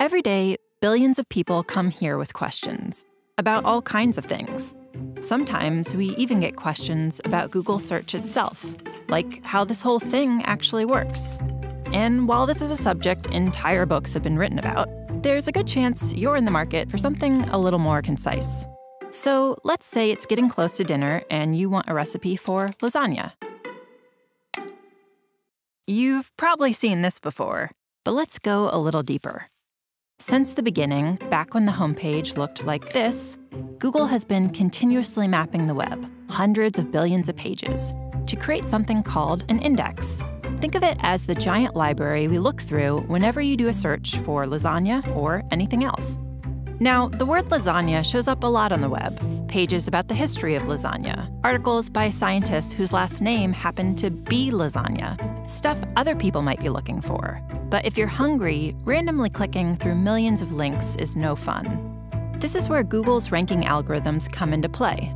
Every day, billions of people come here with questions about all kinds of things. Sometimes we even get questions about Google search itself, like how this whole thing actually works. And while this is a subject entire books have been written about, there's a good chance you're in the market for something a little more concise. So let's say it's getting close to dinner and you want a recipe for lasagna. You've probably seen this before, but let's go a little deeper. Since the beginning, back when the homepage looked like this, Google has been continuously mapping the web, hundreds of billions of pages, to create something called an index. Think of it as the giant library we look through whenever you do a search for lasagna or anything else. Now, the word lasagna shows up a lot on the web pages about the history of lasagna, articles by scientists whose last name happened to be lasagna, stuff other people might be looking for. But if you're hungry, randomly clicking through millions of links is no fun. This is where Google's ranking algorithms come into play.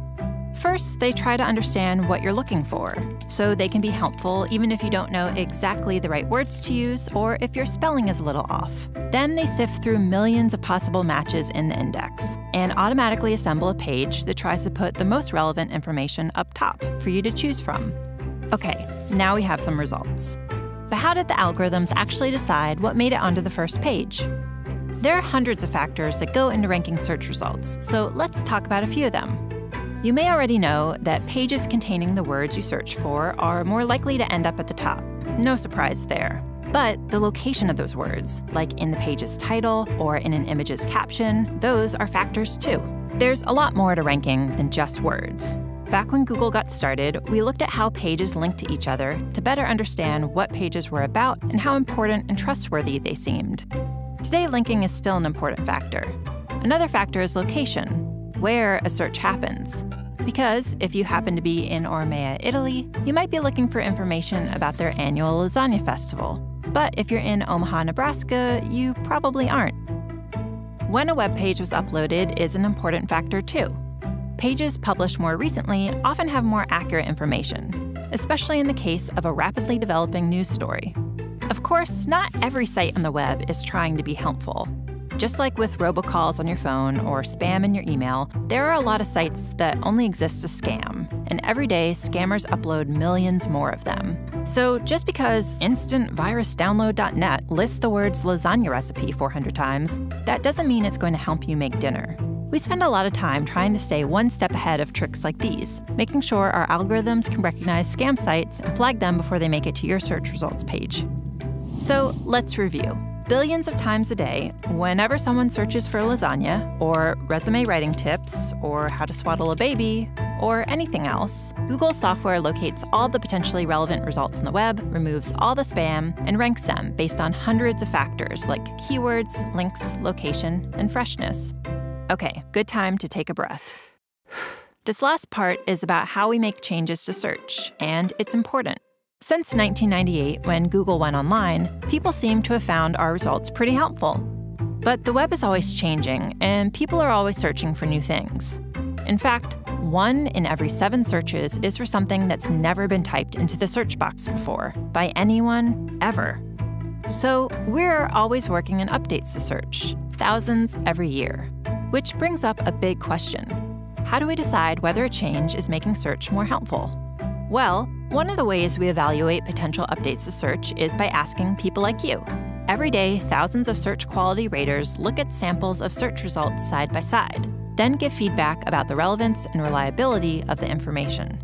First, they try to understand what you're looking for, so they can be helpful even if you don't know exactly the right words to use or if your spelling is a little off. Then they sift through millions of possible matches in the index and automatically assemble a page that tries to put the most relevant information up top for you to choose from. Okay, now we have some results. But how did the algorithms actually decide what made it onto the first page? There are hundreds of factors that go into ranking search results, so let's talk about a few of them. You may already know that pages containing the words you search for are more likely to end up at the top. No surprise there. But the location of those words, like in the page's title or in an image's caption, those are factors too. There's a lot more to ranking than just words. Back when Google got started, we looked at how pages linked to each other to better understand what pages were about and how important and trustworthy they seemed. Today, linking is still an important factor. Another factor is location, where a search happens. Because if you happen to be in Ormea, Italy, you might be looking for information about their annual lasagna festival. But if you're in Omaha, Nebraska, you probably aren't. When a web page was uploaded is an important factor too. Pages published more recently often have more accurate information, especially in the case of a rapidly developing news story. Of course, not every site on the web is trying to be helpful. Just like with robocalls on your phone or spam in your email, there are a lot of sites that only exist to scam, and every day scammers upload millions more of them. So just because instantvirusdownload.net lists the words lasagna recipe 400 times, that doesn't mean it's going to help you make dinner. We spend a lot of time trying to stay one step ahead of tricks like these, making sure our algorithms can recognize scam sites and flag them before they make it to your search results page. So let's review billions of times a day, whenever someone searches for lasagna, or resume writing tips, or how to swaddle a baby, or anything else, Google software locates all the potentially relevant results on the web, removes all the spam, and ranks them based on hundreds of factors like keywords, links, location, and freshness. Okay, good time to take a breath. This last part is about how we make changes to search, and it's important. Since 1998, when Google went online, people seem to have found our results pretty helpful. But the web is always changing, and people are always searching for new things. In fact, one in every seven searches is for something that's never been typed into the search box before, by anyone, ever. So we're always working on updates to search, thousands every year. Which brings up a big question. How do we decide whether a change is making search more helpful? Well, one of the ways we evaluate potential updates to search is by asking people like you. Every day, thousands of search quality raters look at samples of search results side by side, then give feedback about the relevance and reliability of the information.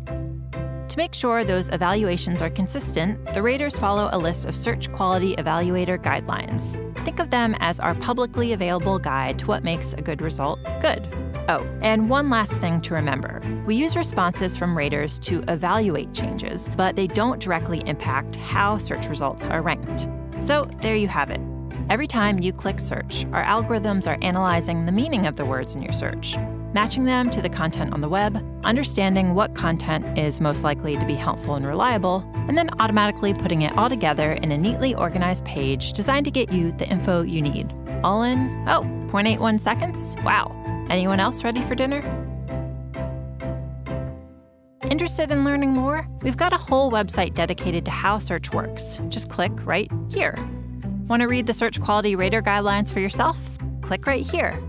To make sure those evaluations are consistent, the raters follow a list of search quality evaluator guidelines. Think of them as our publicly available guide to what makes a good result good. Oh, and one last thing to remember. We use responses from raters to evaluate changes, but they don't directly impact how search results are ranked. So there you have it. Every time you click search, our algorithms are analyzing the meaning of the words in your search, matching them to the content on the web, understanding what content is most likely to be helpful and reliable, and then automatically putting it all together in a neatly organized page designed to get you the info you need. All in, oh, 0.81 seconds? Wow. Anyone else ready for dinner? Interested in learning more? We've got a whole website dedicated to how search works. Just click right here. Want to read the Search Quality Rater guidelines for yourself? Click right here.